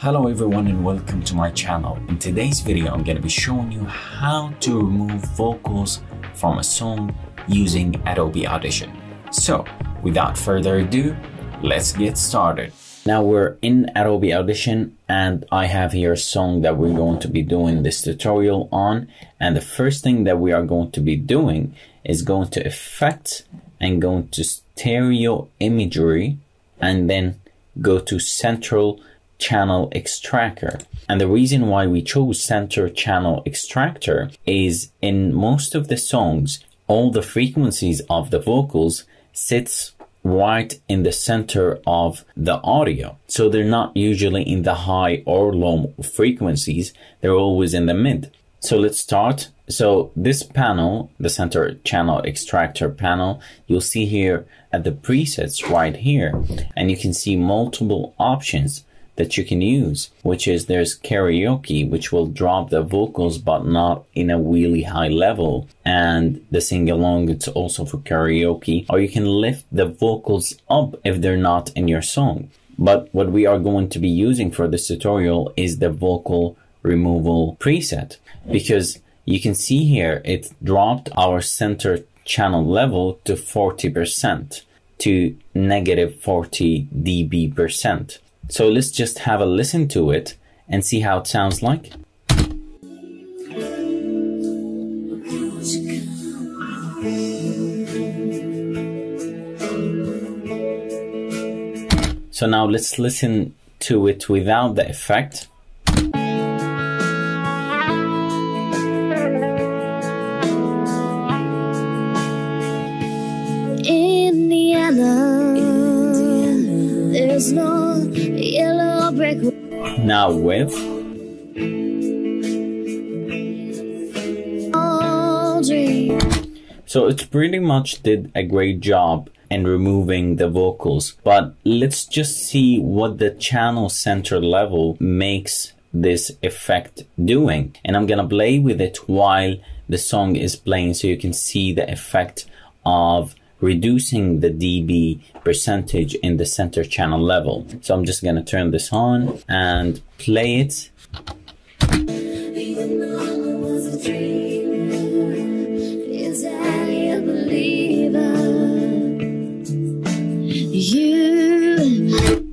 Hello everyone and welcome to my channel. In today's video, I'm going to be showing you how to remove vocals from a song using Adobe Audition. So without further ado, let's get started. Now we're in Adobe Audition and I have here a song that we're going to be doing this tutorial on. And the first thing that we are going to be doing is going to effects and going to stereo imagery and then go to central channel extractor. And the reason why we chose center channel extractor is in most of the songs, all the frequencies of the vocals sits right in the center of the audio. So they're not usually in the high or low frequencies. They're always in the mid. So let's start. So this panel, the center channel extractor panel, you'll see here at the presets right here, and you can see multiple options that you can use, which is there's karaoke, which will drop the vocals but not in a really high level. And the sing along, it's also for karaoke. Or you can lift the vocals up if they're not in your song. But what we are going to be using for this tutorial is the vocal removal preset because you can see here it dropped our center channel level to 40% to negative 40 dB percent. So let's just have a listen to it and see how it sounds like. So now let's listen to it without the effect. Now with. So it's pretty much did a great job in removing the vocals, but let's just see what the channel center level makes this effect doing. And I'm gonna play with it while the song is playing so you can see the effect of reducing the dB percentage in the center channel level. So I'm just to turn this on and play it.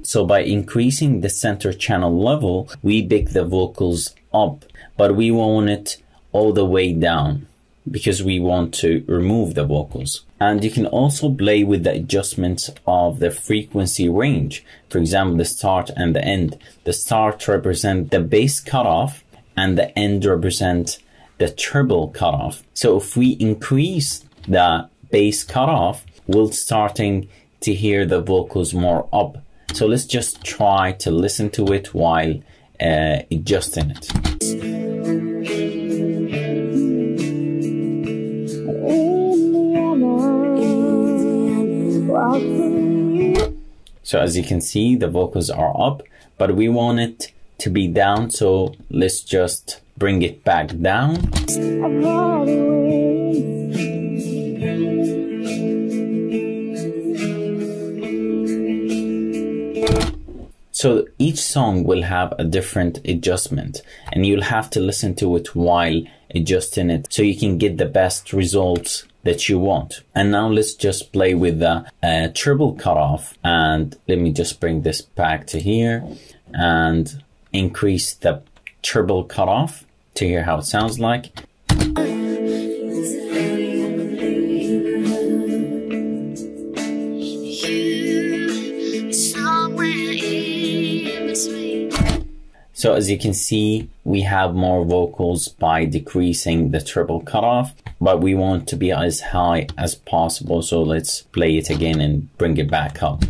So by increasing the center channel level, we pick the vocals up, but we want it all the way down because we want to remove the vocals. And you can also play with the adjustments of the frequency range. For example, the start and the end. The start represent the bass cutoff and the end represent the treble cutoff. So if we increase the bass cutoff, we'll starting to hear the vocals more up. So let's just try to listen to it while uh, adjusting it. So as you can see, the vocals are up, but we want it to be down. So let's just bring it back down. So each song will have a different adjustment and you'll have to listen to it while adjusting it so you can get the best results that you want. And now let's just play with the uh, treble cutoff and let me just bring this back to here and increase the treble cutoff to hear how it sounds like. So as you can see, we have more vocals by decreasing the treble cutoff, but we want to be as high as possible. So let's play it again and bring it back up.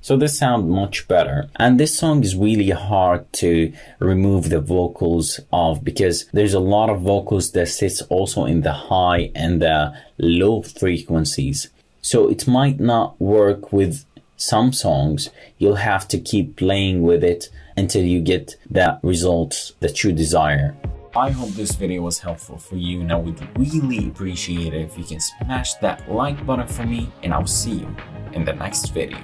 So this sounds much better. And this song is really hard to remove the vocals of because there's a lot of vocals that sits also in the high and the low frequencies. So it might not work with some songs. You'll have to keep playing with it until you get the results that you desire. I hope this video was helpful for you and I would really appreciate it if you can smash that like button for me and I'll see you in the next video.